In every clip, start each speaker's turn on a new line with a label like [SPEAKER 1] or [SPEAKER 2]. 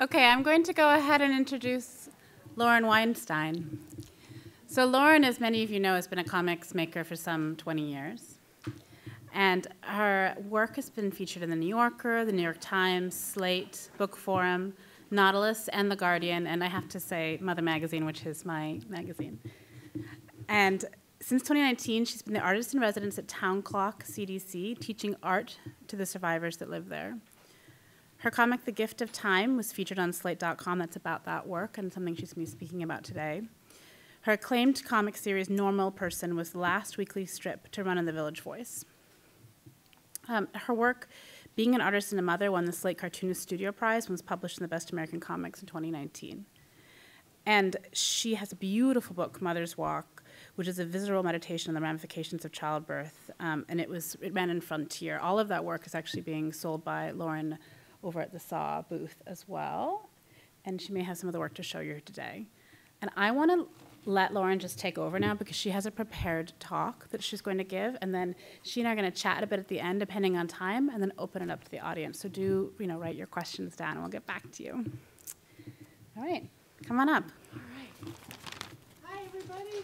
[SPEAKER 1] Okay, I'm going to go ahead and introduce Lauren Weinstein. So Lauren, as many of you know, has been a comics maker for some 20 years. And her work has been featured in The New Yorker, The New York Times, Slate, Bookforum, Nautilus, and The Guardian, and I have to say Mutha Magazine, which is my magazine. And since 2019, she's been the artist in residence at Town Clock CDC, teaching art to the survivors that live there. Her comic, The Gift of Time, was featured on Slate.com. That's about that work and something she's going to be speaking about today. Her acclaimed comic series, Normal Person, was the last weekly strip to run in the Village Voice. Um, her work, Being an Artist and a Mother, won the Slate Cartoonist Studio Prize and was published in the Best American Comics in 2019. And she has a beautiful book, Mother's Walk, which is a visceral meditation on the ramifications of childbirth. Um, and it was it ran in Frontier. All of that work is actually being sold by Lauren over at the SAW booth as well. And she may have some of the work to show you today. And I want to let Lauren just take over now because she has a prepared talk that she's going to give, and then she and I are going to chat a bit at the end, depending on time, and then open it up to the audience. So do you know write your questions down, and we'll get back to you. All right, come on up.
[SPEAKER 2] All right. Hi, everybody.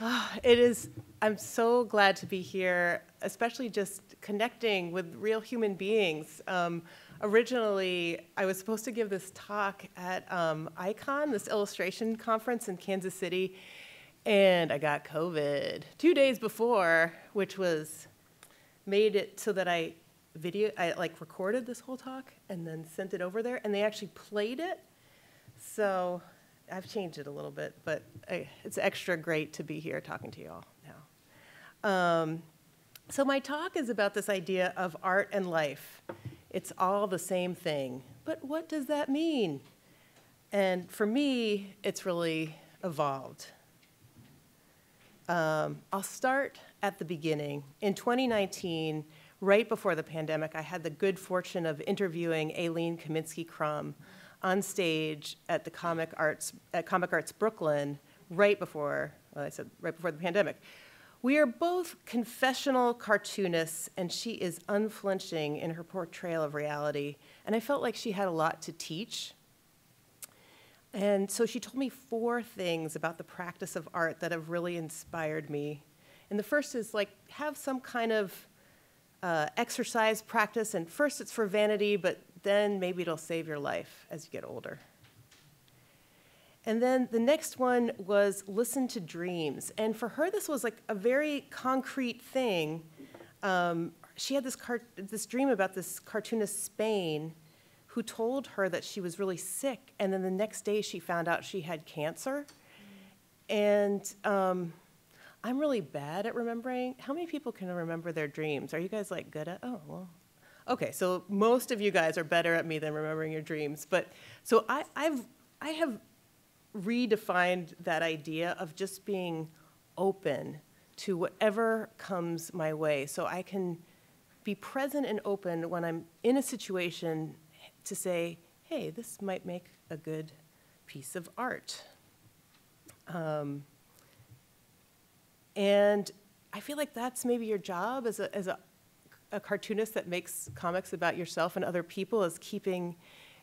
[SPEAKER 2] Oh, it is, I'm so glad to be here, especially just connecting with real human beings. Um, originally, I was supposed to give this talk at um, ICON, this illustration conference in Kansas City, and I got COVID two days before, which was made it so that I video, I like recorded this whole talk and then sent it over there, and they actually played it. So I've changed it a little bit, but I, it's extra great to be here talking to you all now. Um, so my talk is about this idea of art and life. It's all the same thing, but what does that mean? And for me, it's really evolved. Um, I'll start at the beginning. In 2019, right before the pandemic, I had the good fortune of interviewing Aline Kominsky Crumb on stage at the Comic Arts at Comic Arts Brooklyn right before well, I said right before the pandemic. We are both confessional cartoonists, and she is unflinching in her portrayal of reality. And I felt like she had a lot to teach. And so she told me four things about the practice of art that have really inspired me. And the first is like have some kind of uh, exercise practice, and first it's for vanity, but then maybe it'll save your life as you get older. And then the next one was listen to dreams. And for her, this was like a very concrete thing. Um, she had this, this dream about this cartoonist Spain who told her that she was really sick. And then the next day she found out she had cancer. And um, I'm really bad at remembering. How many people can remember their dreams? Are you guys like good at? Oh, well, Okay, so most of you guys are better at me than remembering your dreams. But so I, I've, I have redefined that idea of just being open to whatever comes my way. So I can be present and open when I'm in a situation to say, hey, this might make a good piece of art. Um, and I feel like that's maybe your job as a, as a a cartoonist that makes comics about yourself and other people is keeping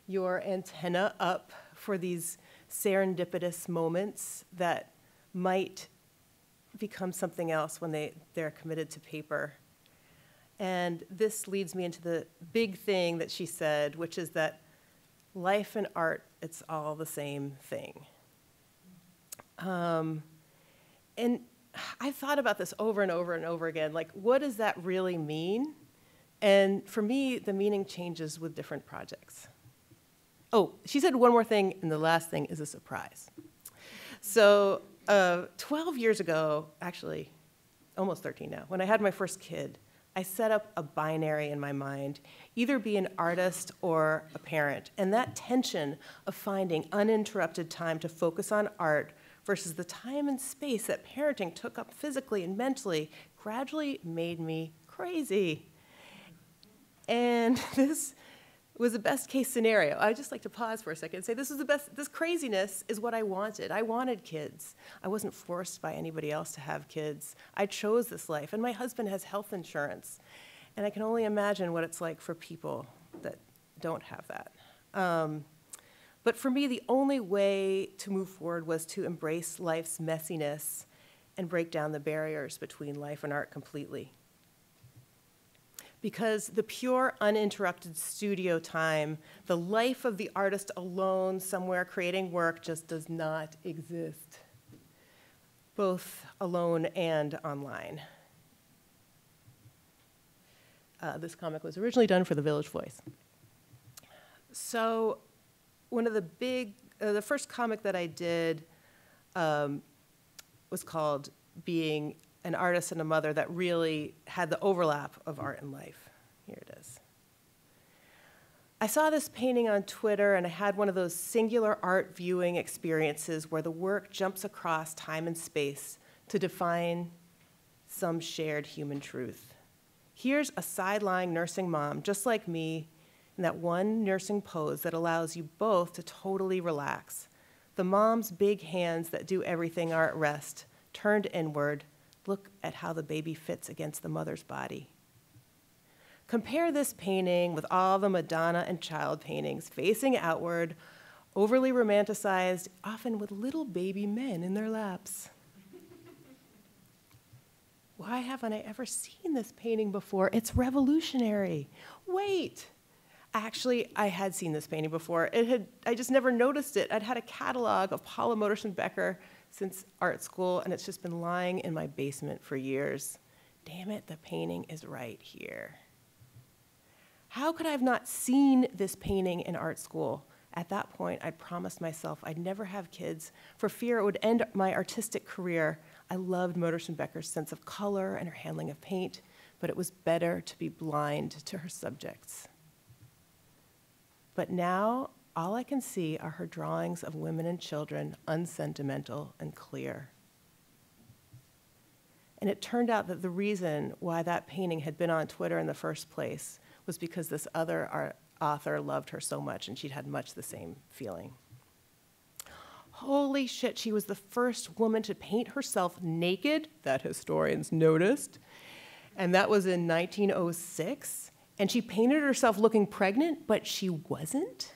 [SPEAKER 2] your antenna up for these serendipitous moments that might become something else when they, they're committed to paper. And this leads me into the big thing that she said, which is that life and art, it's all the same thing. Um, and I've thought about this over and over and over again. Like, what does that really mean? And for me, the meaning changes with different projects. Oh, she said one more thing, and the last thing is a surprise. So, uh, 12 years ago, actually, almost 13 now, when I had my first kid, I set up a binary in my mind either be an artist or a parent. And that tension of finding uninterrupted time to focus on art versus the time and space that parenting took up physically and mentally gradually made me crazy. And this was the best case scenario. I just like to pause for a second and say this is the best this craziness is what I wanted. I wanted kids. I wasn't forced by anybody else to have kids. I chose this life and my husband has health insurance. And I can only imagine what it's like for people that don't have that. Um, but for me, the only way to move forward was to embrace life's messiness and break down the barriers between life and art completely. Because the pure, uninterrupted studio time, the life of the artist alone, somewhere creating work, just does not exist, both alone and online. Uh, this comic was originally done for the Village Voice. So, one of the big, uh, the first comic that I did um, was called Being an Artist and a Mother that really had the overlap of art and life. Here it is. I saw this painting on Twitter and I had one of those singular art viewing experiences where the work jumps across time and space to define some shared human truth. Here's a side-lying nursing mom, just like me, in that one nursing pose that allows you both to totally relax. The mom's big hands that do everything are at rest, turned inward. Look at how the baby fits against the mother's body. Compare this painting with all the Madonna and child paintings facing outward, overly romanticized, often with little baby men in their laps. Why haven't I ever seen this painting before? It's revolutionary. Wait, Actually, I had seen this painting before. It had, I just never noticed it. I'd had a catalog of Paula Modersohn Becker since art school, and it's just been lying in my basement for years. Damn it, the painting is right here. How could I have not seen this painting in art school? At that point, I promised myself I'd never have kids for fear it would end my artistic career. I loved Modersohn Becker's sense of color and her handling of paint, but it was better to be blind to her subjects. But now, all I can see are her drawings of women and children, unsentimental and clear. And it turned out that the reason why that painting had been on Twitter in the first place was because this other art, author loved her so much and she'd had much the same feeling. Holy shit, she was the first woman to paint herself naked, that historians noticed. And that was in 1906 and she painted herself looking pregnant, but she wasn't.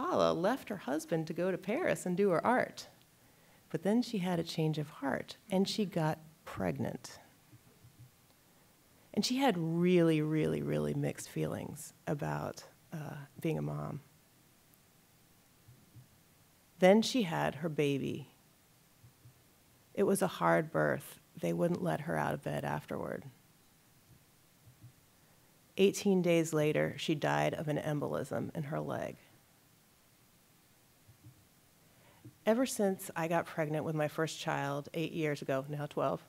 [SPEAKER 2] Paula left her husband to go to Paris and do her art. But then she had a change of heart and she got pregnant. And she had really, really, really mixed feelings about uh, being a mom. Then she had her baby. It was a hard birth. They wouldn't let her out of bed afterward. 18 days later, she died of an embolism in her leg. Ever since I got pregnant with my first child eight years ago, now 12,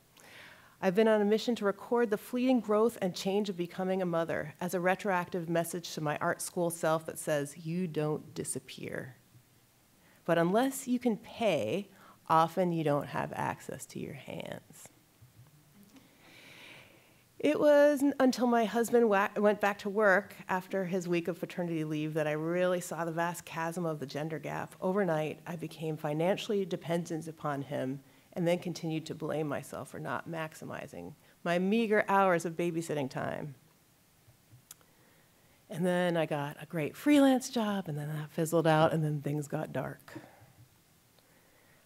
[SPEAKER 2] I've been on a mission to record the fleeting growth and change of becoming a mother as a retroactive message to my art school self that says, You don't disappear. But unless you can pay, often you don't have access to your hands. It was until my husband went back to work after his week of paternity leave that I really saw the vast chasm of the gender gap. Overnight, I became financially dependent upon him and then continued to blame myself for not maximizing my meager hours of babysitting time. And then I got a great freelance job, and then that fizzled out, and then things got dark.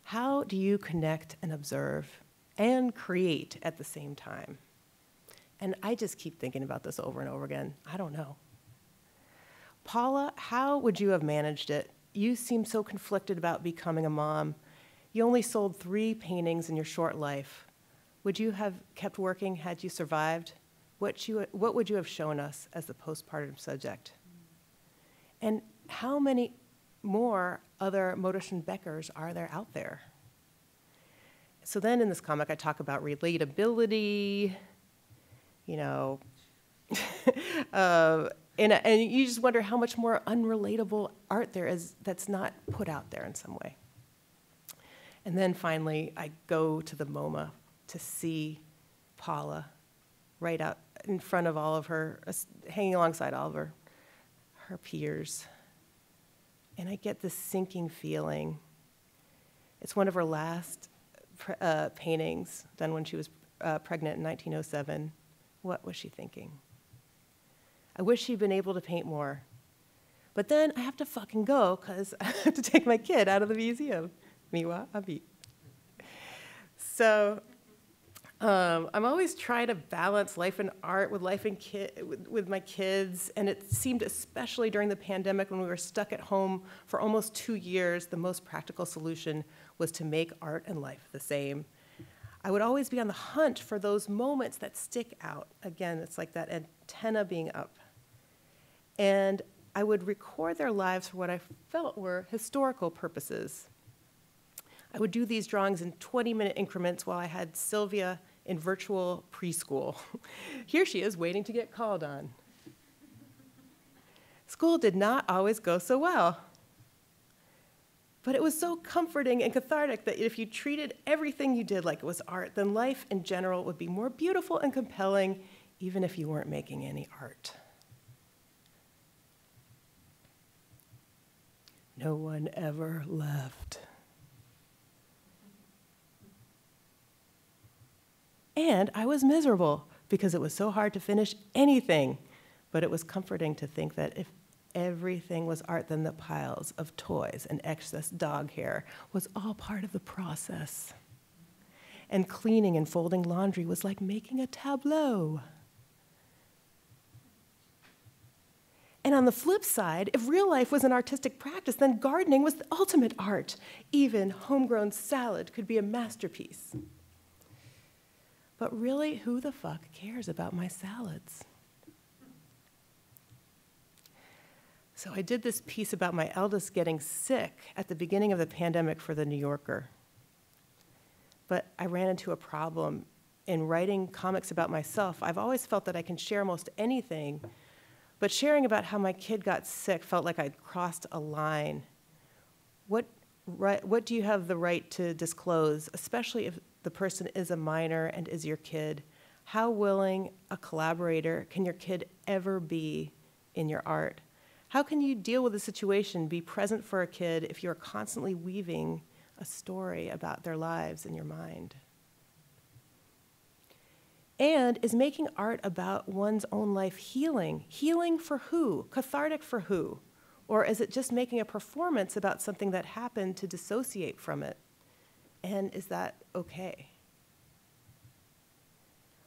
[SPEAKER 2] How do you connect and observe and create at the same time? And I just keep thinking about this over and over again. I don't know. Paula, how would you have managed it? You seem so conflicted about becoming a mom. You only sold three paintings in your short life. Would you have kept working had you survived? What, you, what would you have shown us as the postpartum subject? And how many more other Modersohn Beckers are there out there? So then in this comic, I talk about relatability, you know, uh, and, and you just wonder how much more unrelatable art there is that's not put out there in some way. And then finally, I go to the MoMA to see Paula right out in front of all of her, uh, hanging alongside all of her, her peers. And I get this sinking feeling. It's one of her last uh, paintings done when she was uh, pregnant in 1907. What was she thinking? I wish she'd been able to paint more. But then I have to fucking go because I have to take my kid out of the museum. Miwa Abi. So um, I'm always trying to balance life and art with life and ki- with, with my kids, and it seemed especially during the pandemic when we were stuck at home for almost two years, the most practical solution was to make art and life the same. I would always be on the hunt for those moments that stick out. Again, it's like that antenna being up. And I would record their lives for what I felt were historical purposes. I would do these drawings in 20 minute increments while I had Sylvia in virtual preschool. Here she is waiting to get called on. School did not always go so well. But it was so comforting and cathartic that if you treated everything you did like it was art, then life in general would be more beautiful and compelling, even if you weren't making any art. No one ever left. And I was miserable because it was so hard to finish anything. But it was comforting to think that if everything was art, then the piles of toys and excess dog hair was all part of the process. And cleaning and folding laundry was like making a tableau. And on the flip side, if real life was an artistic practice, then gardening was the ultimate art. Even homegrown salad could be a masterpiece. But really, who the fuck cares about my salads? So I did this piece about my eldest getting sick at the beginning of the pandemic for the New Yorker. But I ran into a problem in writing comics about myself. I've always felt that I can share most anything, but sharing about how my kid got sick felt like I'd crossed a line. What, right, what do you have the right to disclose, especially if the person is a minor and is your kid, how willing a collaborator can your kid ever be in your art? How can you deal with a situation, be present for a kid if you're constantly weaving a story about their lives in your mind? And is making art about one's own life healing? Healing for who? Cathartic for who? Or is it just making a performance about something that happened to dissociate from it? And is that okay?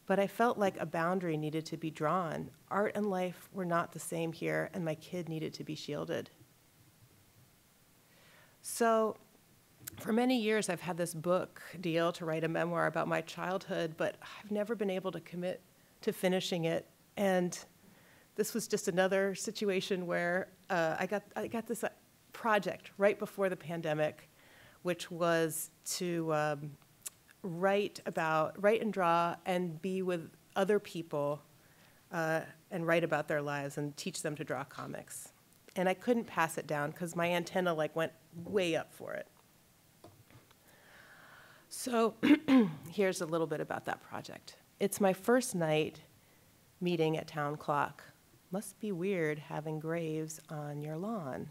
[SPEAKER 2] But I felt like a boundary needed to be drawn. Art and life were not the same here, and my kid needed to be shielded. So, for many years, I've had this book deal to write a memoir about my childhood, but I've never been able to commit to finishing it. And this was just another situation where uh, I, got, I got this uh, project right before the pandemic which was to um, write about, write and draw and be with other people uh, and write about their lives and teach them to draw comics. And I couldn't pass it down because my antenna like went way up for it. So here's a little bit about that project. It's my first night meeting at Town Clock. Must be weird having graves on your lawn.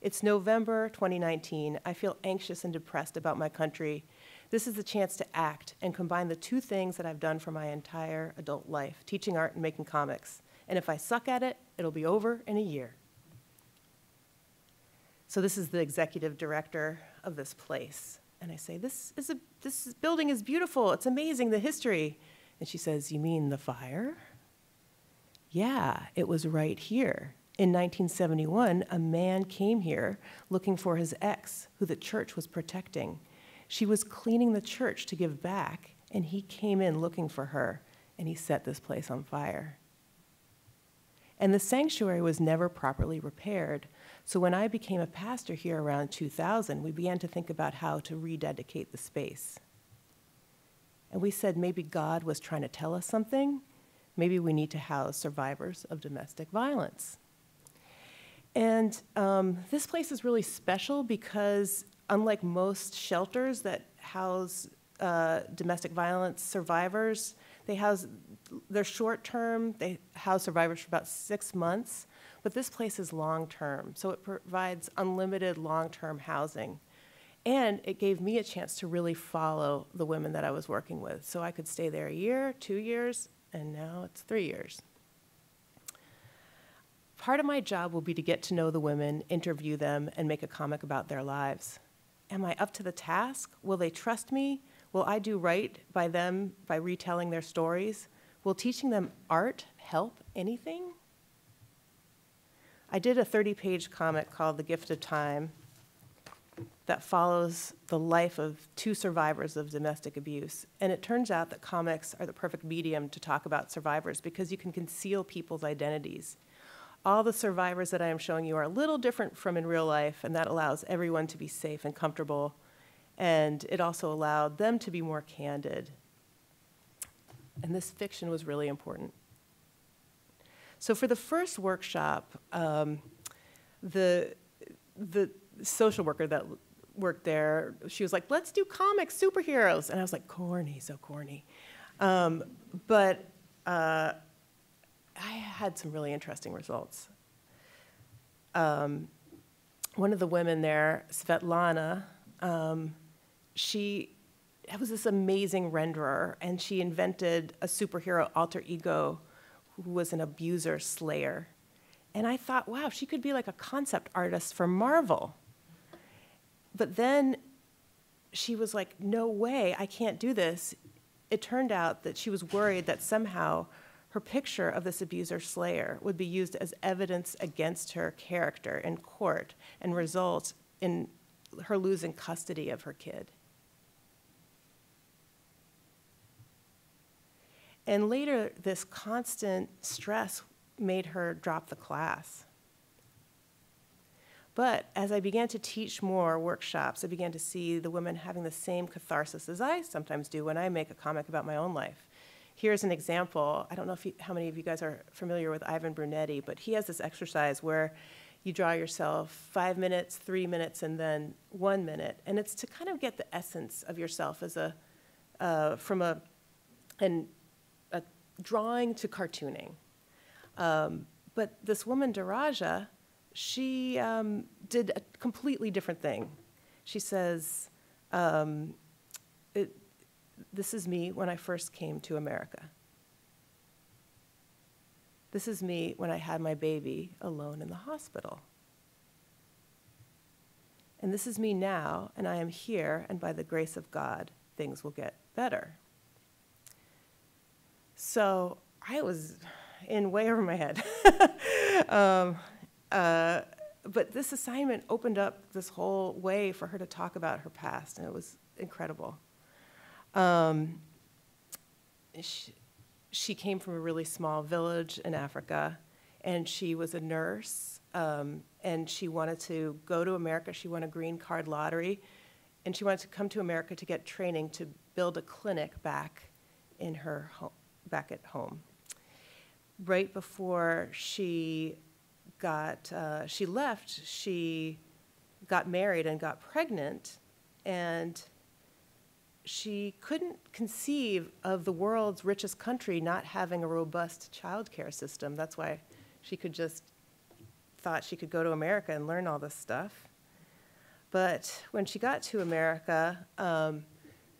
[SPEAKER 2] It's November 2019. I feel anxious and depressed about my country. This is the chance to act and combine the two things that I've done for my entire adult life teaching art and making comics. And if I suck at it, it'll be over in a year. So, this is the executive director of this place. And I say, This, is a, this building is beautiful. It's amazing, the history. And she says, You mean the fire? Yeah, it was right here. In 1971, a man came here looking for his ex, who the church was protecting. She was cleaning the church to give back, and he came in looking for her, and he set this place on fire. And the sanctuary was never properly repaired. So when I became a pastor here around 2000, we began to think about how to rededicate the space. And we said maybe God was trying to tell us something. Maybe we need to house survivors of domestic violence. And um, this place is really special because, unlike most shelters that house uh, domestic violence survivors, they house, they're short term, they house survivors for about six months, but this place is long term, so it provides unlimited long term housing. And it gave me a chance to really follow the women that I was working with. So I could stay there a year, two years, and now it's three years. Part of my job will be to get to know the women, interview them, and make a comic about their lives. Am I up to the task? Will they trust me? Will I do right by them by retelling their stories? Will teaching them art help anything? I did a 30 page comic called The Gift of Time that follows the life of two survivors of domestic abuse. And it turns out that comics are the perfect medium to talk about survivors because you can conceal people's identities. All the survivors that I am showing you are a little different from in real life, and that allows everyone to be safe and comfortable. And it also allowed them to be more candid. And this fiction was really important. So for the first workshop, um, the, the social worker that worked there, she was like, let's do comics, superheroes. And I was like, corny, so corny. Um, but uh, I had some really interesting results. Um, one of the women there, Svetlana, um, she was this amazing renderer, and she invented a superhero alter ego who was an abuser slayer. And I thought, wow, she could be like a concept artist for Marvel. But then she was like, no way, I can't do this. It turned out that she was worried that somehow her picture of this abuser slayer would be used as evidence against her character in court and result in her losing custody of her kid. And later, this constant stress made her drop the class. But as I began to teach more workshops, I began to see the women having the same catharsis as I sometimes do when I make a comic about my own life. Here's an example. I don't know you, how many of you guys are familiar with Ivan Brunetti, but he has this exercise where you draw yourself five minutes, three minutes, and then one minute. And it's to kind of get the essence of yourself as a, uh, from a, an, a drawing to cartooning. Um, but this woman, Daraja, she um, did a completely different thing. She says, um, This is me when I first came to America. This is me when I had my baby alone in the hospital. And this is me now, and I am here, and by the grace of God, things will get better. So I was in way over my head. um, uh, but this assignment opened up this whole way for her to talk about her past, and it was incredible. Um, she, she, came from a really small village in Africa, and she was a nurse, um, and she wanted to go to America. She won a green card lottery, and she wanted to come to America to get training to build a clinic back in her home, back at home. Right before she got, uh, she left, she got married and got pregnant, and she couldn't conceive of the world's richest country not having a robust childcare system. That's why she could just thought she could go to America and learn all this stuff. But when she got to America, um,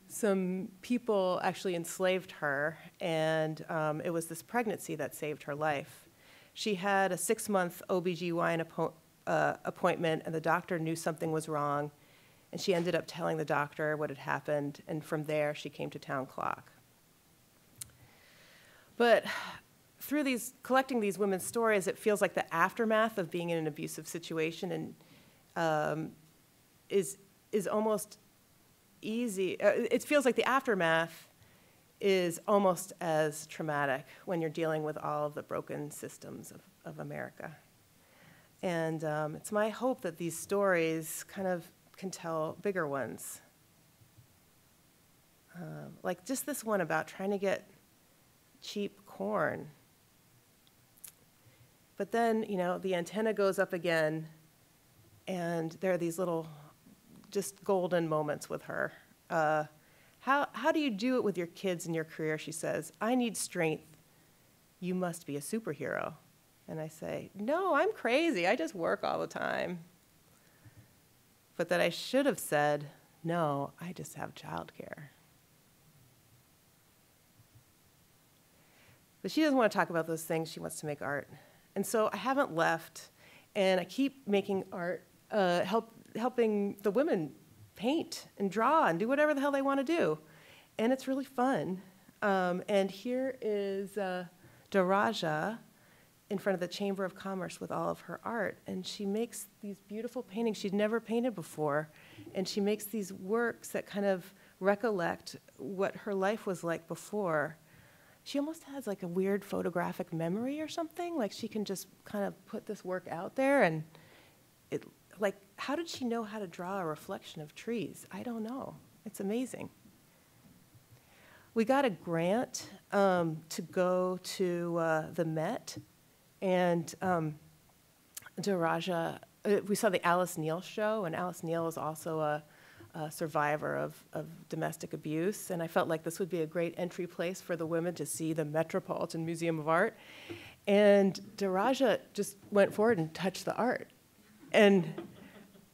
[SPEAKER 2] some people actually enslaved her, and um, it was this pregnancy that saved her life. She had a six month OBGYN appo- uh, appointment, and the doctor knew something was wrong. And she ended up telling the doctor what had happened, and from there she came to Town Clock. But through these collecting these women's stories, it feels like the aftermath of being in an abusive situation and um, is is almost easy. Uh, it feels like the aftermath is almost as traumatic when you're dealing with all of the broken systems of, of America. And um, it's my hope that these stories kind of can tell bigger ones. Um, like just this one about trying to get cheap corn. But then, you know, the antenna goes up again, and there are these little just golden moments with her. Uh, how, how do you do it with your kids and your career? She says, I need strength. You must be a superhero. And I say, No, I'm crazy. I just work all the time. But that I should have said, No, I just have childcare. But she doesn't want to talk about those things. She wants to make art. And so I haven't left, and I keep making art, uh, help, helping the women paint and draw and do whatever the hell they want to do. And it's really fun. Um, and here is uh, Daraja in front of the Chamber of Commerce with all of her art. And she makes these beautiful paintings she'd never painted before. And she makes these works that kind of recollect what her life was like before. She almost has like a weird photographic memory or something. Like she can just kind of put this work out there and it, like, how did she know how to draw a reflection of trees? I don't know. It's amazing. We got a grant um, to go to uh, the Met, and um, Daraja, uh, we saw the Alice Neel show, and Alice Neel is also a, a survivor of, of domestic abuse, and I felt like this would be a great entry place for the women to see the Metropolitan Museum of Art. And Daraja just went forward and touched the art. And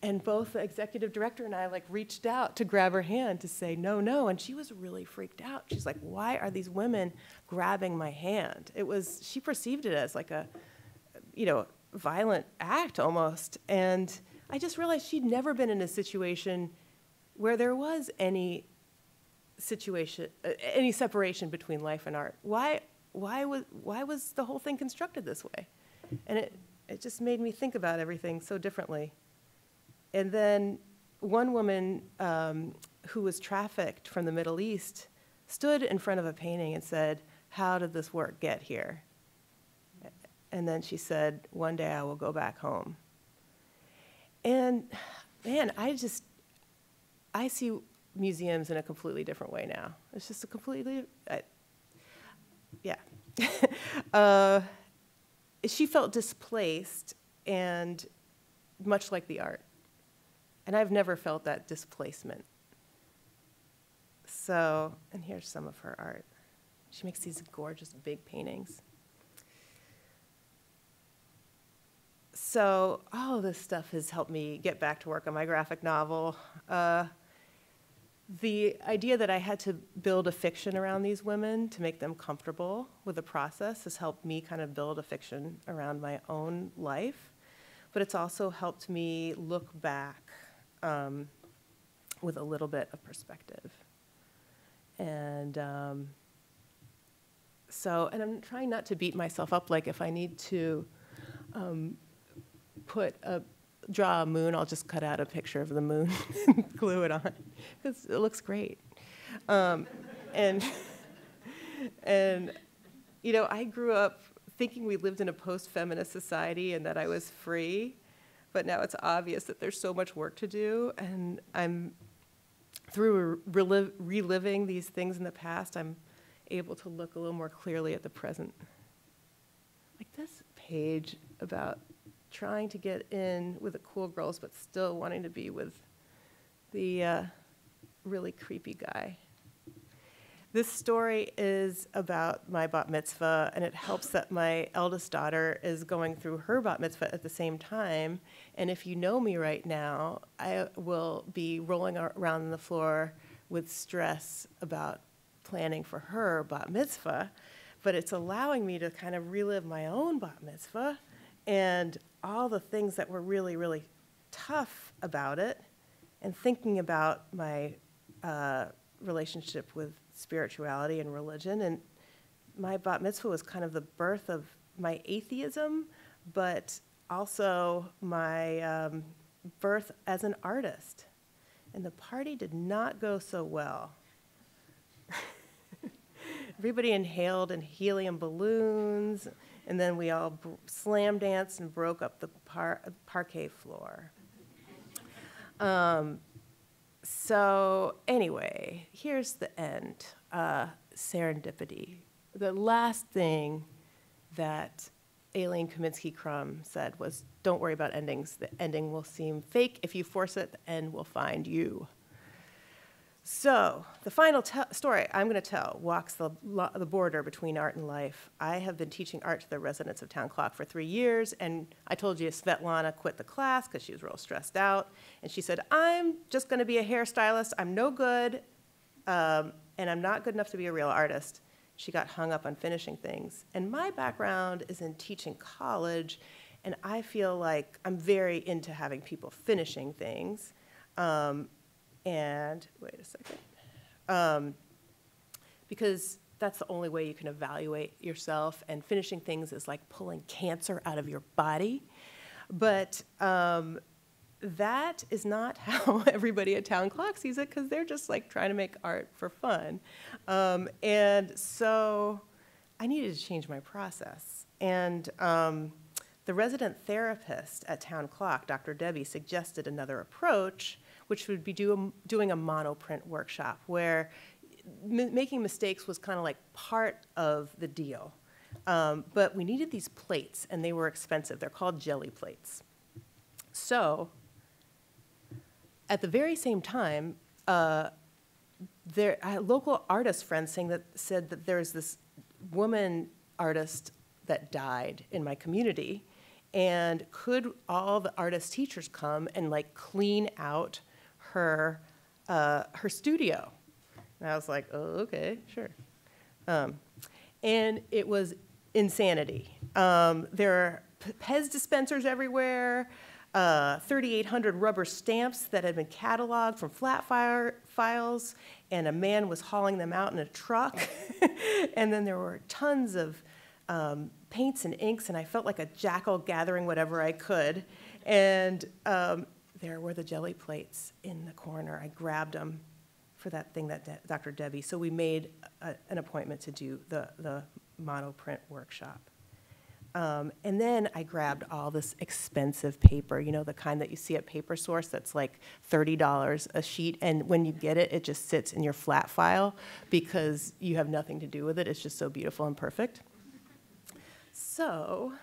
[SPEAKER 2] and both the executive director and I like reached out to grab her hand to say no, no, and she was really freaked out. She's like, "Why are these women grabbing my hand?" It was she perceived it as like a, you know, violent act almost, and I just realized she'd never been in a situation where there was any situation, uh, any separation between life and art. Why, why was why was the whole thing constructed this way? And it it just made me think about everything so differently. And then one woman um, who was trafficked from the Middle East stood in front of a painting and said, How did this work get here? And then she said, One day I will go back home. And man, I just, I see museums in a completely different way now. It's just a completely, I, yeah. uh, she felt displaced and much like the art. And I've never felt that displacement. So, and here's some of her art. She makes these gorgeous big paintings. So, all this stuff has helped me get back to work on my graphic novel. Uh, the idea that I had to build a fiction around these women to make them comfortable with the process has helped me kind of build a fiction around my own life. But it's also helped me look back um, with a little bit of perspective. And um, so, and I'm trying not to beat myself up. Like if I need to um, put a draw a moon, I'll just cut out a picture of the moon and glue it on because it looks great. Um, and and you know, I grew up thinking we lived in a post-feminist society and that I was free but now it's obvious that there's so much work to do, and I'm through reliv reliving these things in the past, I'm able to look a little more clearly at the present. Like this page about trying to get in with the cool girls, but still wanting to be with the uh, really creepy guy. This story is about my bat mitzvah, and it helps that my eldest daughter is going through her bat mitzvah at the same time. And if you know me right now, I will be rolling around on the floor with stress about planning for her bat mitzvah. But it's allowing me to kind of relive my own bat mitzvah and all the things that were really, really tough about it, and thinking about my uh, relationship with spirituality and religion. And my bat mitzvah was kind of the birth of my atheism, but also my um, birth as an artist. And the party did not go so well. Everybody inhaled in helium balloons, and then we all slam danced and broke up the par- parquet floor. Um, so, anyway, here's the end uh, serendipity. The last thing that Aline Kominsky Crumb said was don't worry about endings. The ending will seem fake. If you force it, the end will find you. So, the final story I'm going to tell walks the, the border between art and life. I have been teaching art to the residents of Town Clock for three years, and I told you Svetlana quit the class because she was real stressed out. And she said, I'm just going to be a hairstylist. I'm no good, um, and I'm not good enough to be a real artist. she got hung up on finishing things. And my background is in teaching college, and I feel like I'm very into having people finishing things. Um, and wait a second. Um, because that's the only way you can evaluate yourself, and finishing things is like pulling cancer out of your body. But um, that is not how everybody at Town Clock sees it because they're just like trying to make art for fun. Um, and so I needed to change my process. And um, the resident therapist at Town Clock, Dr. Debbie, suggested another approach, which would be do a, doing a monoprint workshop where making mistakes was kind of like part of the deal. Um, but we needed these plates, and they were expensive. They're called jelly plates. So at the very same time, uh, there, I had local artist friends saying that said that there's this woman artist that died in my community, and could all the artist teachers come and like clean out her uh, her studio? And I was like, oh, okay, sure. Um, and it was insanity. Um, there are Pez dispensers everywhere uh, 3,800 rubber stamps that had been cataloged from flat fire files, and a man was hauling them out in a truck. and then there were tons of um, paints and inks, and I felt like a jackal gathering whatever I could. And um, there were the jelly plates in the corner. I grabbed them for that thing that De Dr. Debbie. So we made a, an appointment to do the, the monoprint workshop. Um, and then I grabbed all this expensive paper, you know, the kind that you see at Paper Source that's like $30 a sheet. And when you get it, it just sits in your flat file because you have nothing to do with it. It's just so beautiful and perfect. So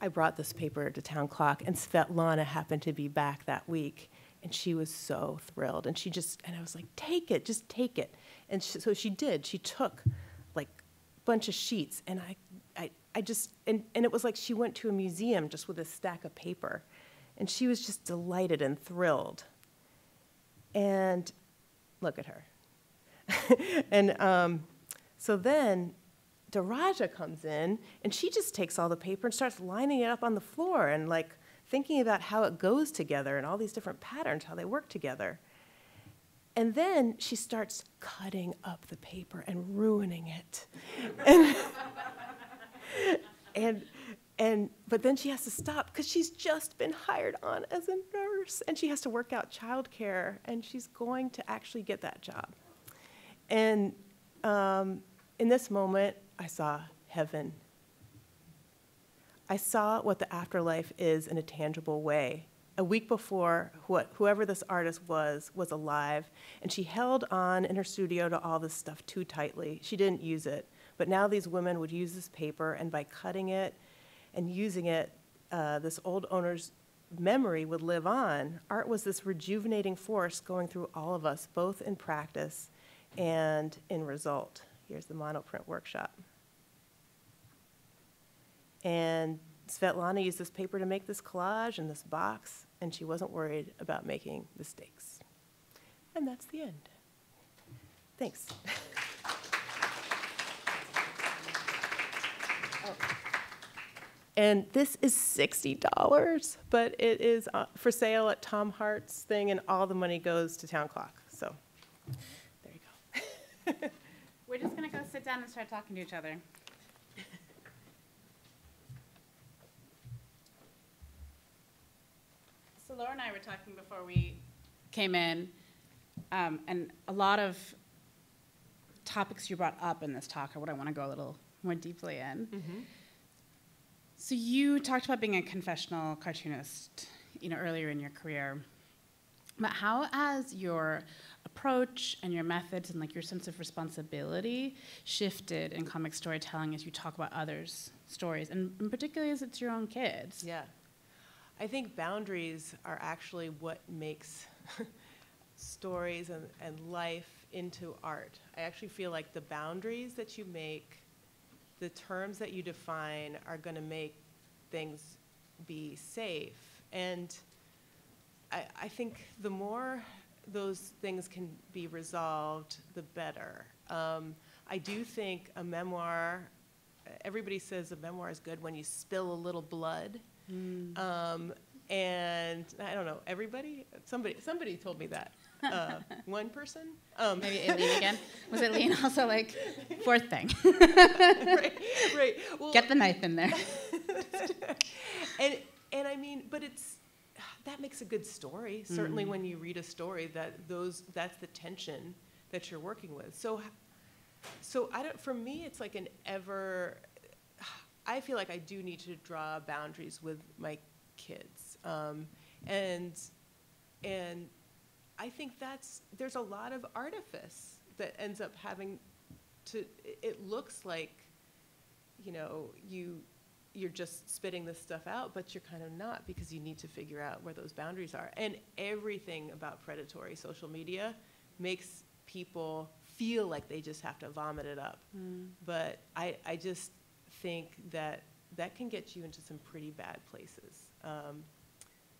[SPEAKER 2] I brought this paper to Town Clock, and Svetlana happened to be back that week. And she was so thrilled. And she just, and I was like, take it, just take it. And she, so she did. She took like a bunch of sheets, and I, I, I just, and, and it was like she went to a museum just with a stack of paper, and she was just delighted and thrilled. And look at her. and um, so then Daraja comes in, and she just takes all the paper and starts lining it up on the floor and like thinking about how it goes together and all these different patterns, how they work together. And then she starts cutting up the paper and ruining it. and, and, and, but then she has to stop because she's just been hired on as a nurse and she has to work out childcare and she's going to actually get that job. And um, in this moment, I saw heaven. I saw what the afterlife is in a tangible way a week before, what, whoever this artist was, was alive, and she held on in her studio to all this stuff too tightly. She didn't use it. But now these women would use this paper, and by cutting it and using it, uh, this old owner's memory would live on. Art was this rejuvenating force going through all of us, both in practice and in result. Here's the monoprint workshop. And Svetlana used this paper to make this collage and this box, and she wasn't worried about making mistakes. And that's the end. Thanks. And this is $60, but it is uh, for sale at Tom Hart's thing, and all the money goes to Town Clock. So there you
[SPEAKER 1] go. We're just going to go sit down and start talking to each other. So Laura and I were talking before we came in, um, and a lot of topics you brought up in this talk are what I want to go a little more deeply in. Mm-hmm. So you talked about being a confessional cartoonist, you know, earlier in your career. But how has your approach and your methods and like your sense of responsibility shifted in comic storytelling as you talk about others' stories, and particularly as it's your own kids?
[SPEAKER 2] Yeah. I think boundaries are actually what makes stories and, and life into art. I actually feel like the boundaries that you make, the terms that you define, are going to make things be safe. And I, I think the more those things can be resolved, the better. Um, I do think a memoir, everybody says a memoir is good when you spill a little blood. Um, and I don't know, everybody, somebody, somebody told me that. Uh, one person? Um,
[SPEAKER 1] Maybe Aline again. Was Aline also like fourth thing?
[SPEAKER 2] right, right. Well,
[SPEAKER 1] Get the knife in there.
[SPEAKER 2] and and I mean, but it's that makes a good story. Certainly,
[SPEAKER 1] Mm-hmm.
[SPEAKER 2] when you read a story, that those that's the tension that you're working with. So, so I don't. For me, it's like an ever. I feel like I do need to draw boundaries with my kids, um, and and I think that's there's a lot of artifice that ends up having to. it- It looks like you know, you, you're just spitting this stuff out, but you're kind of not because you need to figure out where those boundaries are. And everything about predatory social media makes people feel like they just have to vomit it up. But I, I just think that that can get you into some pretty bad places. Um,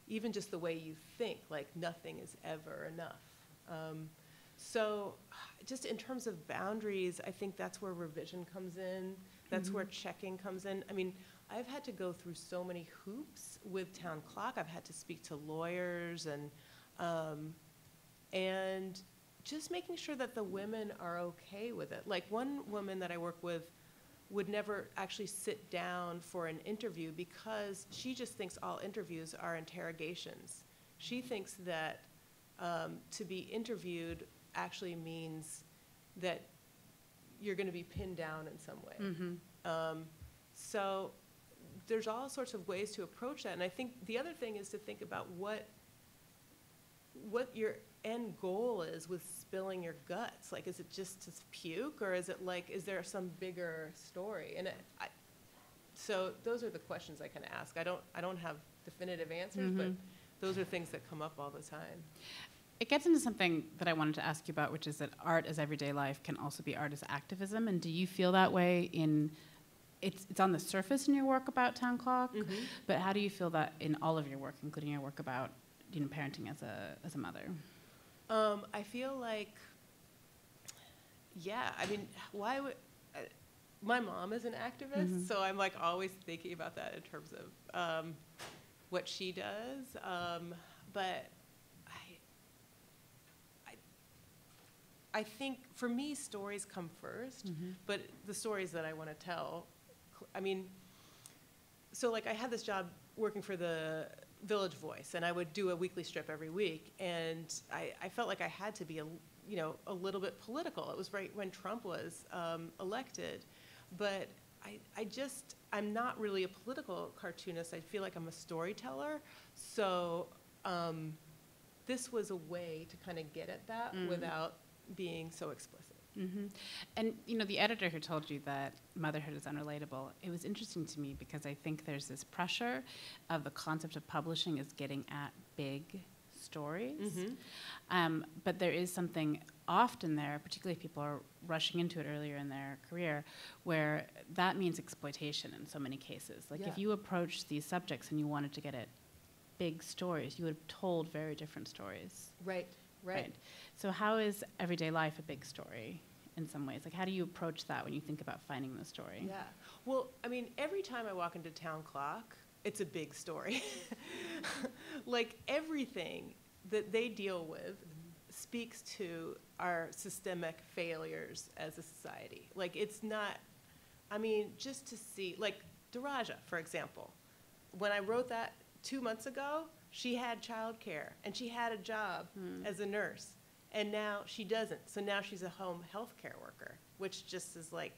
[SPEAKER 2] even just the way you think, like nothing is ever enough. Um, so, just in terms of boundaries, I think that's where revision comes in. That's where checking comes in. I mean, I've had to go through so many hoops with Town Clock. I've had to speak to lawyers and, um, and just making sure that the women are okay with it. Like one woman that I work with would never actually sit down for an interview because she just thinks all interviews are interrogations. She thinks that um, to be interviewed actually means that you're going to be pinned down in some way. Um, so there's all sorts of ways to approach that. And I think the other thing is to think about what what your end goal is with spilling your guts. Like, is it just to puke, or is it like, is there some bigger story? And it, I, so those are the questions I kind of ask. I don't, I don't have definitive answers, but mm-hmm. those are things that come up all the time.
[SPEAKER 1] It gets into something that I wanted to ask you about, which is that art as everyday life can also be art as activism. And do you feel that way in? It's it's on the surface in your work about Town Clock, but how do you feel that in all of your work, including your work about you know parenting as a as a mother?
[SPEAKER 2] Um, I feel like, yeah, I mean, why would, uh, my mom is an activist, so I'm like always thinking about that in terms of um, what she does. Um, but I, I, I think for me, stories come 1st but the stories that I want to tell, I mean, so like I had this job working for the Village Voice, and I would do a weekly strip every week, and I, I felt like I had to be a you know a little bit political. It was right when Trump was um, elected, but I I just I'm not really a political cartoonist. I feel like I'm a storyteller, so. Um, this was a way to kind of get at that without being so explicit.
[SPEAKER 1] Hmm And you know, the editor who told you that motherhood is unrelatable. It was interesting to me because I think there's this pressure of the concept of publishing is getting at big stories, um, but there is something often there, particularly if people are rushing into it earlier in their career, where that means exploitation in so many cases. Like
[SPEAKER 2] Yeah.
[SPEAKER 1] if you approach these subjects and you wanted to get at big stories, you would have told very different stories.
[SPEAKER 2] Right, right.
[SPEAKER 1] So how is everyday life a big story in some ways? Like how do you approach that when you think about finding the story?
[SPEAKER 2] Yeah. Well, I mean, every time I walk into Town Clock, it's a big story. like everything that they deal with speaks to our systemic failures as a society. Like it's not, I mean, just to see, like Daraja, for example, when I wrote that two months ago, she had childcare and she had a job hmm. as a nurse. And now she doesn't. So now she's a home health care worker, which just is like,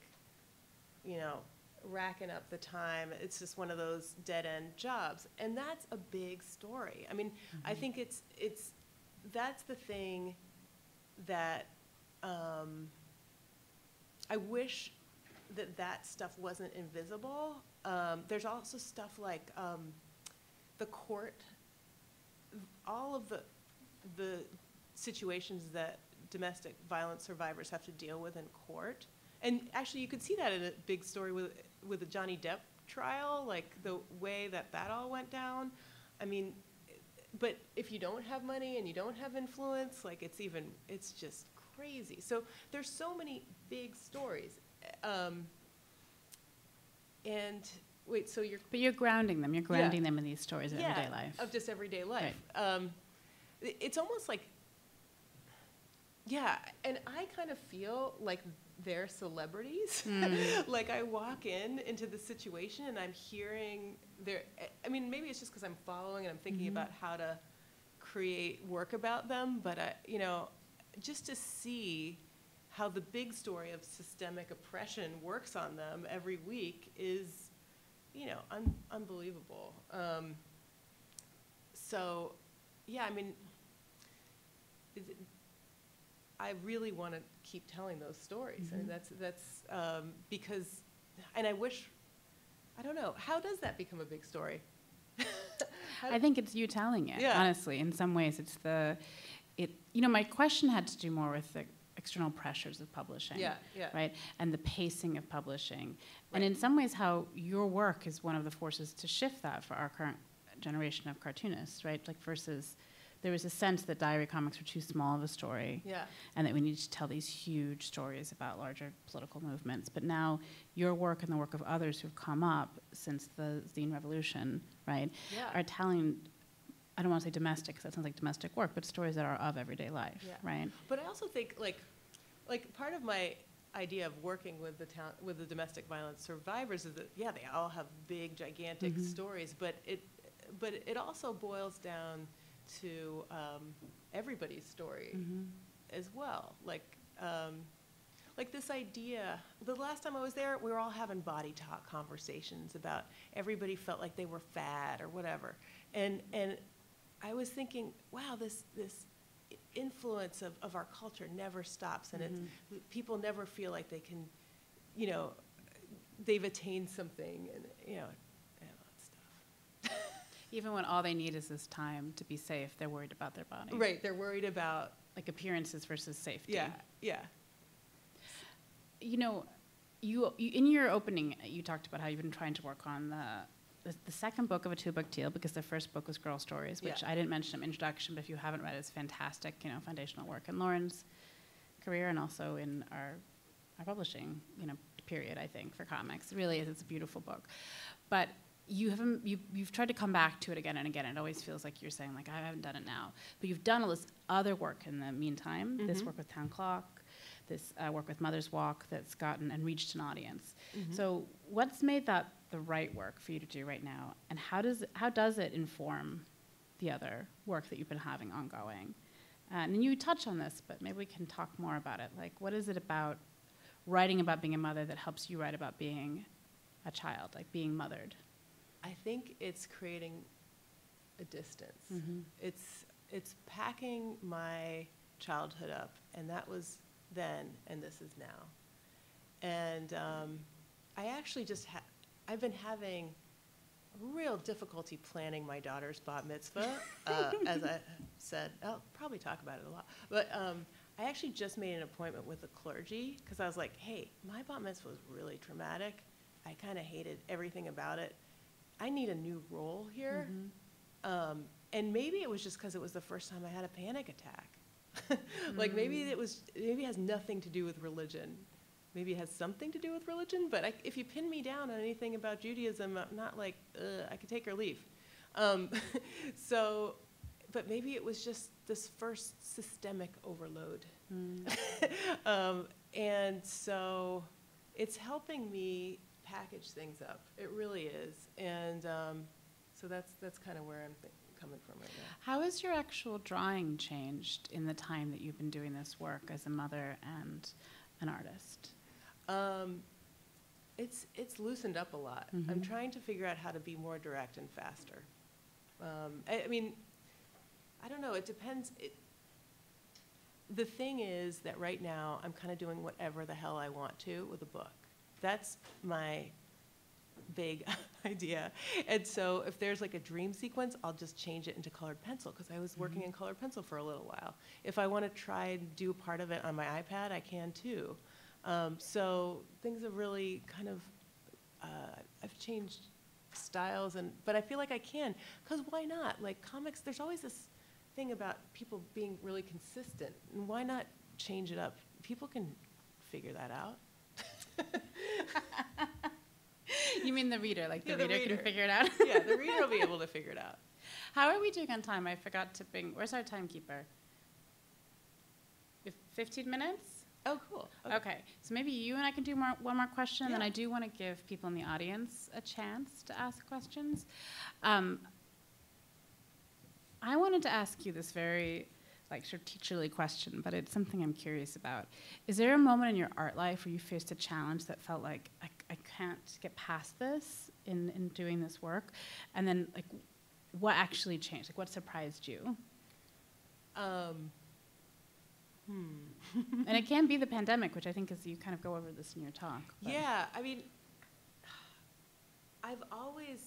[SPEAKER 2] you know, racking up the time. It's just one of those dead end jobs. And that's a big story. I mean, I think it's, it's, that's the thing that um, I wish that that stuff wasn't invisible. Um, there's also stuff like um, the court, all of the, the situations that domestic violence survivors have to deal with in court. And actually, you could see that in a big story with, with the Johnny Depp trial, like the way that that all went down. I mean, but if you don't have money and you don't have influence, like it's even, it's just crazy. So there's so many big stories. Um, and wait, so you're
[SPEAKER 1] But you're grounding them. You're
[SPEAKER 2] Yeah.
[SPEAKER 1] grounding them in these stories of
[SPEAKER 2] yeah,
[SPEAKER 1] everyday life.
[SPEAKER 2] of just everyday life. Um, it's almost like, yeah, and I kind of feel like they're celebrities.
[SPEAKER 1] Mm.
[SPEAKER 2] like I walk in into the situation and I'm hearing their. I mean, maybe it's just because I'm following and I'm thinking
[SPEAKER 1] Mhm.
[SPEAKER 2] about how to create work about them, but I, you know, just to see how the big story of systemic oppression works on them every week is, you know, un- unbelievable. Um, so, yeah, I mean, is it- I really want to keep telling those stories. I mean,
[SPEAKER 1] Mhm.
[SPEAKER 2] that's that's um, because, and I wish, I don't know, how does that become a big story?
[SPEAKER 1] I think it's you telling it.
[SPEAKER 2] Yeah.
[SPEAKER 1] Honestly, in some ways, it's the, it. You know, my question had to do more with the external pressures of publishing.
[SPEAKER 2] yeah, yeah,
[SPEAKER 1] Right, and the pacing of publishing, and in some ways, how your work is one of the forces to shift that for our current generation of cartoonists, right? Like versus, there was a sense that diary comics were too small of a story,
[SPEAKER 2] yeah,
[SPEAKER 1] and that we needed to tell these huge stories about larger political movements. But now, your work and the work of others who've come up since the zine revolution, right,
[SPEAKER 2] yeah.
[SPEAKER 1] are telling, I don't want to say domestic, because that sounds like domestic work, but stories that are of everyday life,
[SPEAKER 2] Yeah.
[SPEAKER 1] right?
[SPEAKER 2] But I also think like, like part of my idea of working with the town with the domestic violence survivors is that yeah they all have big gigantic
[SPEAKER 1] Mhm.
[SPEAKER 2] stories, but it but it also boils down to um, everybody's story
[SPEAKER 1] Mhm.
[SPEAKER 2] as well. Like um, like this idea. The last time I was there, we were all having body talk conversations about everybody felt like they were fat or whatever, and and I was thinking, wow, this this influence of, of our culture never stops, and
[SPEAKER 1] Mhm.
[SPEAKER 2] it's people never feel like they can, you know, they've attained something, and you know, and all that stuff.
[SPEAKER 1] Even when all they need is this time to be safe, they're worried about their body.
[SPEAKER 2] Right? They're worried about
[SPEAKER 1] Like appearances versus safety.
[SPEAKER 2] yeah, yeah,
[SPEAKER 1] You know, you, you in your opening, you talked about how you've been trying to work on the the, the second book of a two book deal because the first book was Girl Stories, which
[SPEAKER 2] Yeah.
[SPEAKER 1] I didn't mention in introduction, but if you haven't read it, it's fantastic. You know, foundational work in Lauren's career and also in our our publishing, you know, period. I think for comics, it really is. It's a beautiful book, but you haven't you, you've tried to come back to it again and again. It always feels like you're saying like I haven't done it now, but you've done all this other work in the meantime. This
[SPEAKER 2] Mhm.
[SPEAKER 1] work with Town Clock, this uh, work with Mother's Walk that's gotten and reached an audience.
[SPEAKER 2] Mhm.
[SPEAKER 1] So what's made that the right work for you to do right now, and how does it, how does it inform the other work that you've been having ongoing? and you touch on this, but maybe we can talk more about it. Like, what is it about writing about being a mother that helps you write about being a child, like being mothered?
[SPEAKER 2] I think it's creating a distance.
[SPEAKER 1] Mhm.
[SPEAKER 2] It's it's packing my childhood up, and that was then, and this is now. And um, I actually just ha- I've been having real difficulty planning my daughter's bat mitzvah, uh, as I said. I'll probably talk about it a lot, but um, I actually just made an appointment with the clergy because I was like, hey, my bat mitzvah was really traumatic. I kind of hated everything about it. I need a new role here.
[SPEAKER 1] Mhm.
[SPEAKER 2] Um, and maybe it was just because it was the first time I had a panic attack. like maybe it was, maybe it has nothing to do with religion. Maybe it has something to do with religion, but I, if you pin me down on anything about Judaism, I'm not like, I could take or leave. Um, so, but maybe it was just this first systemic overload.
[SPEAKER 1] Mm.
[SPEAKER 2] um, and so it's helping me package things up. It really is. And um, so that's, that's kind of where I'm coming from right now.
[SPEAKER 1] How has your actual drawing changed in the time that you've been doing this work as a mother and an artist?
[SPEAKER 2] Um, it's, it's loosened up a lot. I'm
[SPEAKER 1] Mhm.
[SPEAKER 2] trying to figure out how to be more direct and faster. Um, I, I mean, I don't know, it depends. It, the thing is that right now, I'm kind of doing whatever the hell I want to with a book. That's my big idea. And so if there's like a dream sequence, I'll just change it into colored pencil because I was working
[SPEAKER 1] Mhm.
[SPEAKER 2] in colored pencil for a little while. If I want to try and do part of it on my iPad, I can too. Um, so things have really kind of, uh, I've changed styles and but I feel like I can cuz why not? Like comics there's always this thing about people being really consistent. And why not change it up? People can figure that out.
[SPEAKER 1] You mean the reader, like the
[SPEAKER 2] Yeah, the
[SPEAKER 1] reader,
[SPEAKER 2] reader.
[SPEAKER 1] can figure it out?
[SPEAKER 2] yeah, the reader will be able to figure it out.
[SPEAKER 1] How are we doing on time? I forgot to bring, where's our timekeeper? Fif- 15 minutes?
[SPEAKER 2] Oh, cool.
[SPEAKER 1] Okay, so maybe you and I can do more, one more question, and then I do want to give people in the audience a chance to ask questions. Um, I wanted to ask you this very, like, sort of teacherly question, but it's something I'm curious about. Is there a moment in your art life where you faced a challenge that felt like, I, I can't get past this in, in doing this work? And then, like, what actually changed? Like, what surprised you?
[SPEAKER 2] Um, hmm.
[SPEAKER 1] and it can be the pandemic, which I think is, you kind of go over this in your talk. but-
[SPEAKER 2] Yeah, I mean, I've always,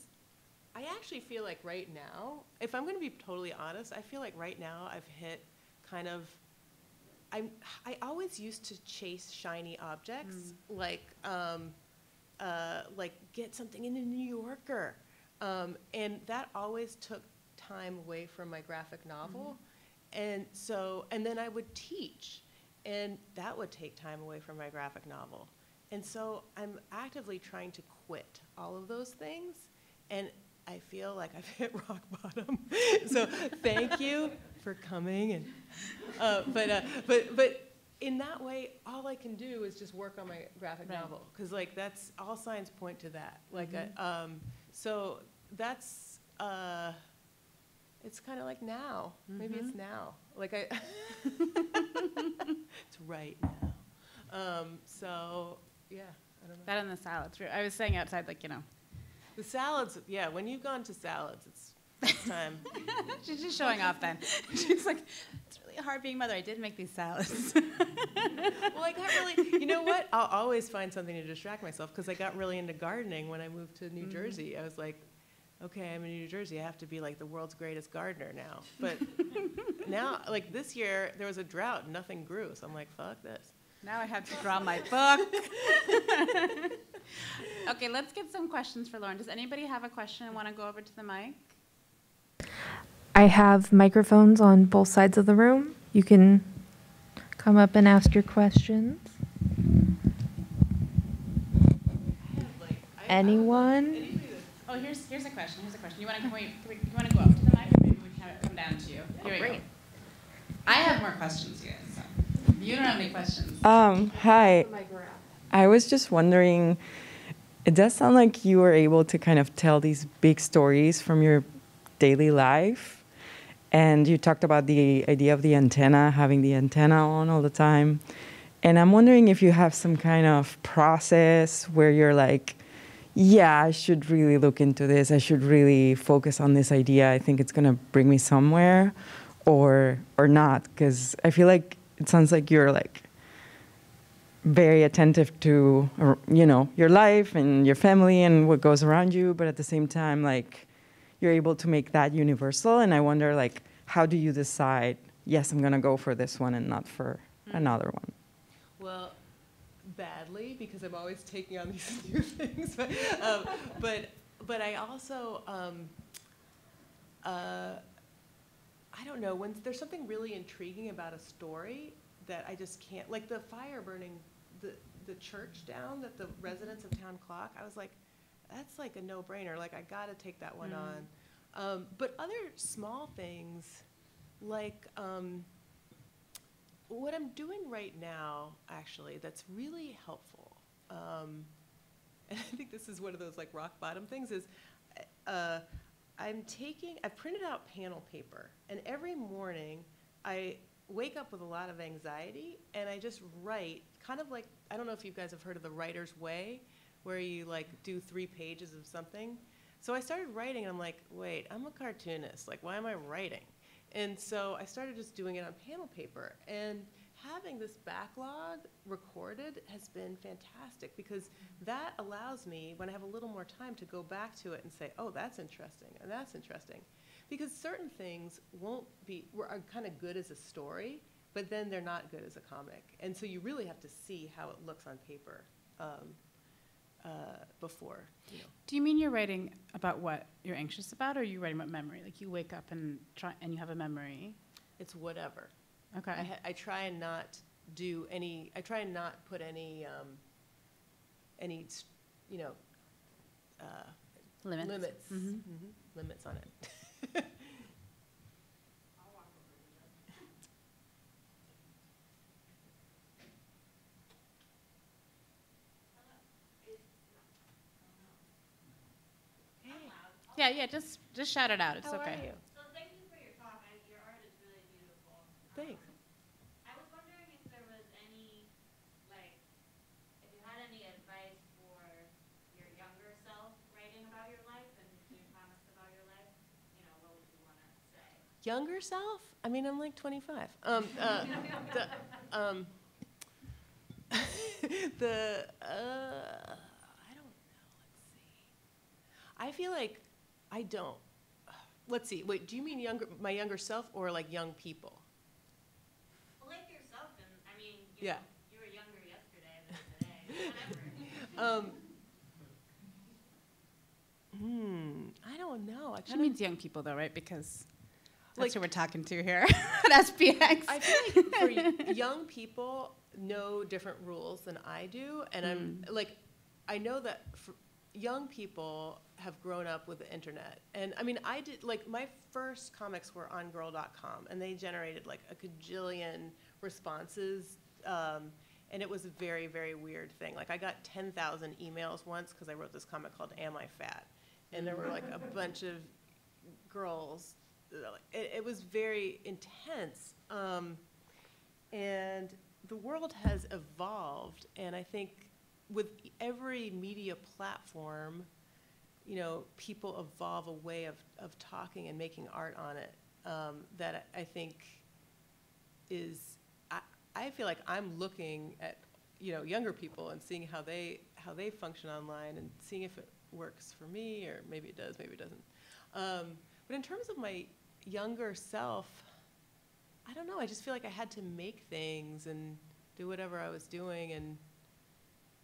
[SPEAKER 2] I actually feel like right now, if I'm going to be totally honest, I feel like right now I've hit kind of, I'm, I always used to chase shiny objects, like, um, uh, like get something in the New Yorker, um, and that always took time away from my graphic novel, and so, and then I would teach, and that would take time away from my graphic novel. And so I'm actively trying to quit all of those things, and I feel like I've hit rock bottom. so thank you for coming, and uh, but uh, but but in that way, all I can do is just work on my graphic
[SPEAKER 1] Right.
[SPEAKER 2] novel because like that's all signs point to that. Like I, um, so that's uh, it's kind of like now. Maybe it's now. Like I, it's right now. Um, so yeah, I don't know.
[SPEAKER 1] That and the salads. I was saying outside, like, you know,
[SPEAKER 2] The salads, yeah, when you've gone to salads, it's, time.
[SPEAKER 1] she's just showing off then. She's like, it's really hard being mother. I did make these salads.
[SPEAKER 2] well, I got really, you know what? I'll always find something to distract myself because I got really into gardening when I moved to New mm-hmm. Jersey. I was like, okay, I'm in New Jersey. I have to be like the world's greatest gardener now. But now, like this year, there was a drought and nothing grew. So I'm like, fuck this.
[SPEAKER 1] now I have to draw my book. okay, let's get some questions for Lauren. Does anybody have a question and want to go over to the mic?
[SPEAKER 3] I have microphones on both sides of the room. You can come up and ask your questions. Anyone?
[SPEAKER 1] Oh, here's here's a question. Here's a question. You want to can we, can we, you want to go up to the mic, or maybe we can have it come down to you. Here we go. I have more questions, you guys. So. You don't have any questions.
[SPEAKER 4] Um, hi. I was just wondering, it does sound like you were able to kind of tell these big stories from your daily life. And you talked about the idea of the antenna, having the antenna on all the time. And I'm wondering if you have some kind of process where you're like, yeah, I should really look into this. I should really focus on this idea. I think it's going to bring me somewhere or or not because I feel like it sounds like you're like very attentive to you know your life and your family and what goes around you but at the same time like you're able to make that universal and i wonder like how do you decide yes i'm going to go for this one and not for another one
[SPEAKER 2] Well, badly because I'm always taking on these new things. But um, but, but I also um, uh, I don't know when there's something really intriguing about a story that I just can't like the fire burning the the church down that the residents of town clock. I was like, that's like a no brainer. Like I got to take that one on. Um, but other small things like. Um, what I'm doing right now, actually, that's really helpful, um, and I think this is one of those like rock bottom things, is uh, I'm taking, I printed out panel paper, and every morning I wake up with a lot of anxiety, and I just write, kind of like, I don't know if you guys have heard of the writer's way, where you like do three pages of something. So I started writing, and I'm like, wait, I'm a cartoonist. Like, why am I writing? And so I started just doing it on panel paper. And having this backlog recorded has been fantastic because that allows me, when I have a little more time, to go back to it and say, oh, that's interesting, and that's interesting. Because certain things won't be, are kind of good as a story, but then they're not good as a comic. And so you really have to see how it looks on paper. Um, uh, before, you know.
[SPEAKER 1] Do you mean you're writing about what you're anxious about, or are you writing about memory? Like you wake up and try, and you have a memory?
[SPEAKER 2] It's whatever. I,
[SPEAKER 1] Okay.
[SPEAKER 2] ha- I try and not do any, I try and not put any, um, any, you know, uh,
[SPEAKER 1] Limits.
[SPEAKER 2] limits,
[SPEAKER 1] Mhm.
[SPEAKER 2] Mhm, limits on it.
[SPEAKER 1] Yeah, yeah, just, just shout it out. It's
[SPEAKER 2] How are
[SPEAKER 1] okay.
[SPEAKER 2] you?
[SPEAKER 5] So thank you for your talk. I, your art is really beautiful. Um,
[SPEAKER 2] Thanks.
[SPEAKER 5] I was wondering if there was any, like, if you had any advice for your younger self writing about your life and doing comics about your life. You know, what would you want to say?
[SPEAKER 2] Younger self? I mean, I'm like 25. Um, uh, the, um, the, uh, I don't know, let's see. I feel like I don't. Let's see, wait, do you mean younger, my younger self or like young people?
[SPEAKER 5] Well, like yourself, and I mean, you
[SPEAKER 2] Yeah.
[SPEAKER 5] know, you were younger yesterday than today.
[SPEAKER 2] Um, hmm, I don't know. I
[SPEAKER 1] She means young people, though, right? Because that's
[SPEAKER 2] Like-
[SPEAKER 1] who we're talking to here at SPX.
[SPEAKER 2] I feel like for young people know different rules than I do, and I'm like, I know that for young people have grown up with the internet, and I mean, I did like my first comics were on gURL.com, and they generated like a cajillion responses. Um, and it was a very, very weird thing. Like I got 10,000 emails once because I wrote this comic called "Am I Fat," and there were like a bunch of girls. It, it was very intense. Um, and the world has evolved, and I think with every media platform, you know, people evolve a way of, of talking and making art on it um, that I think is, I, I feel like I'm looking at, you know, younger people and seeing how they, how they function online and seeing if it works for me, or maybe it does, maybe it doesn't. Um, but in terms of my younger self, I don't know, I just feel like I had to make things and do whatever I was doing, and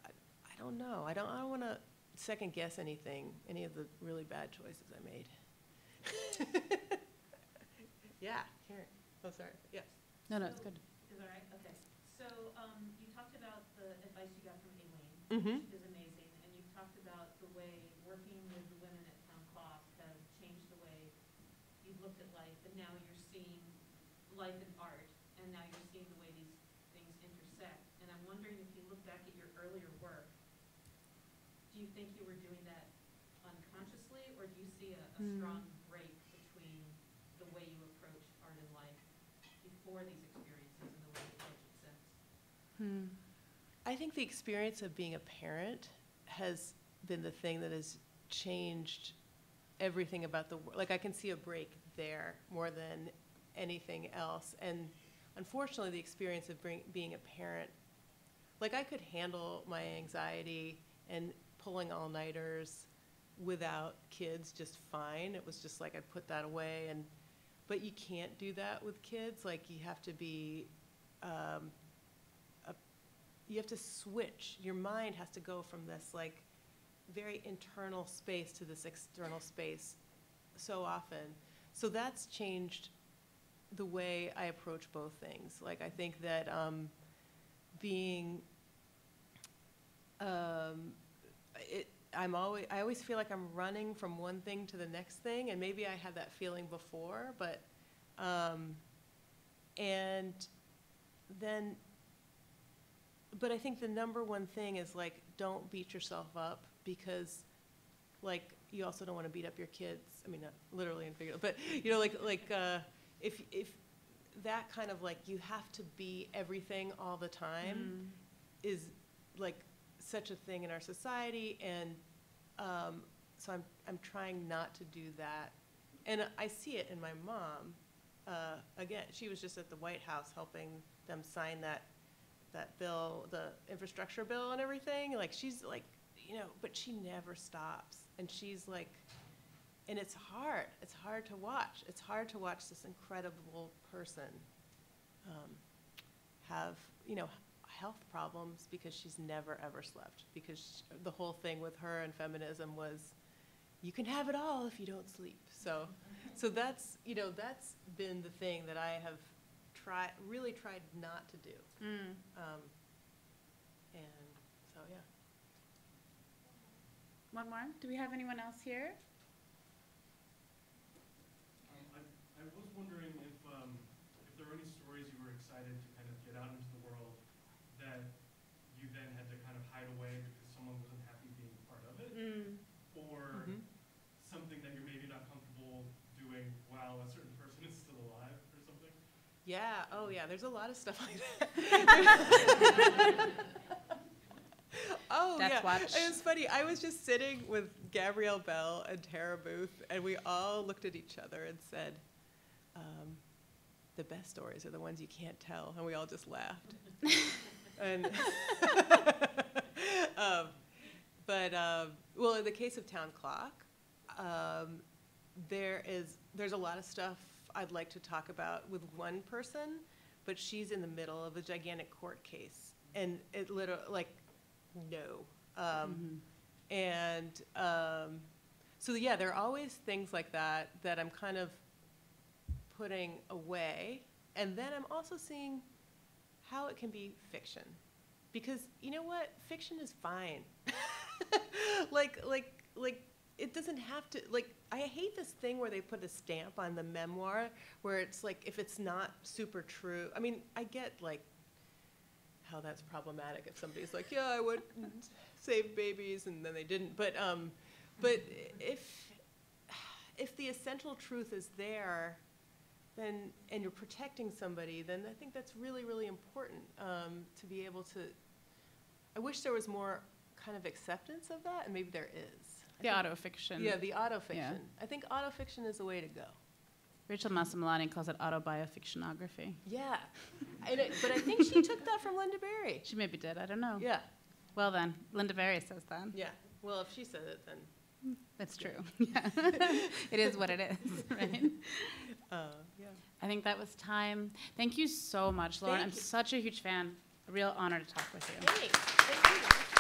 [SPEAKER 2] I, I don't know, I don't, I don't want to second guess anything, any of the really bad choices I made. Yeah, Karen, oh, sorry, yes.
[SPEAKER 1] no, no, it's good.
[SPEAKER 6] Is that right? Okay. So, um, you talked about the advice you got from Elaine,
[SPEAKER 2] Mm-hmm.
[SPEAKER 6] which is amazing, and you talked about the way working with the women at Town Clock have changed the way you've looked at life, and now you're seeing life in art, and now you're seeing the way these things intersect. And I'm wondering if you look back at your earlier work, do you think you were doing that unconsciously, or do you see a, a
[SPEAKER 2] Hmm.
[SPEAKER 6] strong break between the way you approach art and life before these experiences and the way you approach it since?
[SPEAKER 1] Hmm.
[SPEAKER 2] I think the experience of being a parent has been the thing that has changed everything about the world. Like I can see a break there more than anything else. And unfortunately, the experience of bring, being a parent, like I could handle my anxiety and pulling all nighters without kids just fine. It was just like I put that away and but you can't do that with kids. Like you have to be um, a you have to switch. Your mind has to go from this like very internal space to this external space so often. So that's changed the way I approach both things. Like I think that um, being um, it, I'm always, I always feel like I'm running from one thing to the next thing, and maybe I had that feeling before, but, um, and then, but I think the number one thing is like, don't beat yourself up, because, like, you also don't want to beat up your kids. I mean, not literally and figuratively, but you know, like, like, uh, if if that kind of like you have to be everything all the time is like such a thing in our society, and um, so I'm I'm trying not to do that, and I see it in my mom. Uh, again, she was just at the White House helping them sign that that bill, the infrastructure bill, and everything. Like she's like, you know, but she never stops, and she's like. And it's hard. It's hard to watch. It's hard to watch this incredible person um, have, you know, health problems because she's never ever slept. Because sh- the whole thing with her and feminism was, you can have it all if you don't sleep. So, so that's you know that's been the thing that I have tried really tried not to do.
[SPEAKER 1] Mm.
[SPEAKER 2] Um, and so yeah.
[SPEAKER 1] One more? Do we have anyone else here?
[SPEAKER 7] Um, I, I was wondering if, um, if there were any stories you were excited to kind of get out into the world that you then had to kind of hide away because someone wasn't happy being part of it?
[SPEAKER 1] Mm.
[SPEAKER 7] Or
[SPEAKER 2] Mhm.
[SPEAKER 7] something that you're maybe not comfortable doing while a certain person is still alive or something?
[SPEAKER 2] Yeah, oh yeah, there's a lot of stuff like that. oh
[SPEAKER 1] Death
[SPEAKER 2] yeah,
[SPEAKER 1] Watch.
[SPEAKER 2] it was funny. I was just sitting with Gabrielle Bell and Tara Booth, and we all looked at each other and said, um, "The best stories are the ones you can't tell," and we all just laughed. and um, but um, well, in the case of Town Clock, um, there is there's a lot of stuff I'd like to talk about with one person, but she's in the middle of a gigantic court case, and it literally like no, um, and um, so yeah, there are always things like that that I'm kind of putting away, and then I'm also seeing how it can be fiction, because you know what, fiction is fine. like like like it doesn't have to like i hate this thing where they put a stamp on the memoir where it's like if it's not super true i mean i get like how that's problematic if somebody's like yeah i would save babies and then they didn't but um but if if the essential truth is there then and you're protecting somebody then i think that's really really important um, to be able to i wish there was more kind of acceptance of that and maybe there is
[SPEAKER 1] The autofiction.
[SPEAKER 2] yeah, the autofiction. I think autofiction is the way to go.
[SPEAKER 1] Rachel Masilamani calls it autobiofictionography.
[SPEAKER 2] Yeah, and it, but I think she took that from Lynda Barry.
[SPEAKER 1] She maybe did. I don't know.
[SPEAKER 2] Yeah,
[SPEAKER 1] Well then, Lynda Barry says that.
[SPEAKER 2] yeah. Well, if she said it, then
[SPEAKER 1] That's true. Yeah. it is what it is, right?
[SPEAKER 2] uh, yeah.
[SPEAKER 1] I think that was time. Thank you so much, Lauren.
[SPEAKER 2] Thank
[SPEAKER 1] I'm
[SPEAKER 2] you.
[SPEAKER 1] such a huge fan. A real honor to talk with you.
[SPEAKER 2] Thanks. Thank you.